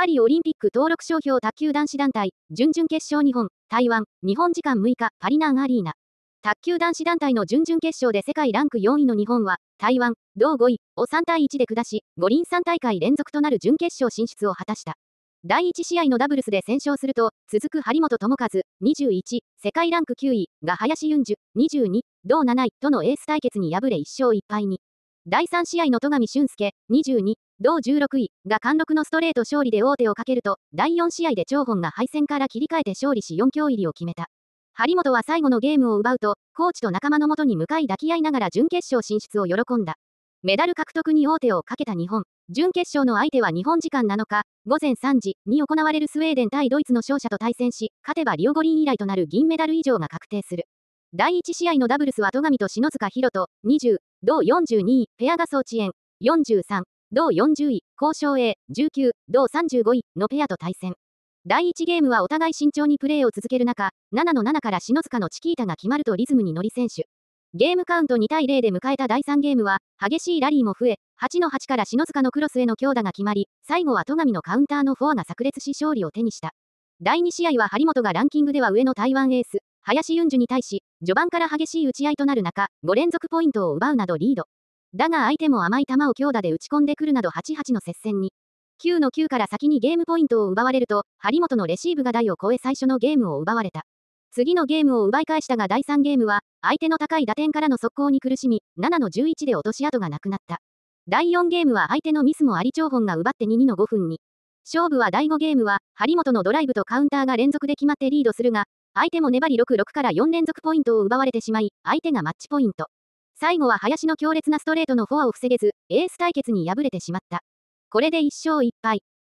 パリオリンピック登録商標卓球男子団体、準々決勝日本、台湾、日本時間6日、パリナンアリーナ。卓球男子団体の準々決勝で世界ランク4位の日本は、台湾、同5位を3対1で下し、五輪3大会連続となる準決勝進出を果たした。第1試合のダブルスで先勝すると、続く張本智和、21、世界ランク9位が林윤樹、22、同7位とのエース対決に敗れ1勝1敗に。第3試合の戸上俊介、22、同16位が貫禄のストレート勝利で王手をかけると、第4試合で張本が敗戦から切り替えて勝利し4強入りを決めた。張本は最後のゲームを奪うと、コーチと仲間のもとに向かい抱き合いながら準決勝進出を喜んだ。メダル獲得に王手をかけた日本。準決勝の相手は日本時間7日、午前3時に行われるスウェーデン対ドイツの勝者と対戦し、勝てばリオ五輪以来となる銀メダル以上が確定する。第1試合のダブルスは戸上と篠塚博人、20、同42位、ペアガソー遅延、43、同40位、交渉 A、19、同35位のペアと対戦。第1ゲームはお互い慎重にプレーを続ける中、7の7から篠塚のチキータが決まるとリズムに乗り選手。ゲームカウント2対0で迎えた第3ゲームは、激しいラリーも増え、8の8から篠塚のクロスへの強打が決まり、最後は戸上のカウンターのフォアが炸裂し勝利を手にした。第2試合は張本がランキングでは上の台湾エース、林ユンジュに対し、序盤から激しい打ち合いとなる中、5連続ポイントを奪うなどリード。だが相手も甘い球を強打で打ち込んでくるなど8-8の接戦に。9の9から先にゲームポイントを奪われると、張本のレシーブが台を超え最初のゲームを奪われた。次のゲームを奪い返したが第3ゲームは、相手の高い打点からの速攻に苦しみ、7の11で落とし跡がなくなった。第4ゲームは相手のミスもあり長本が奪って2、2の5分に。勝負は第5ゲームは、張本のドライブとカウンターが連続で決まってリードするが、相手も粘り6、6から4連続ポイントを奪われてしまい、相手がマッチポイント。最後は林の強烈なストレートのフォアを防げず、エース対決に敗れてしまった。これで1勝1敗。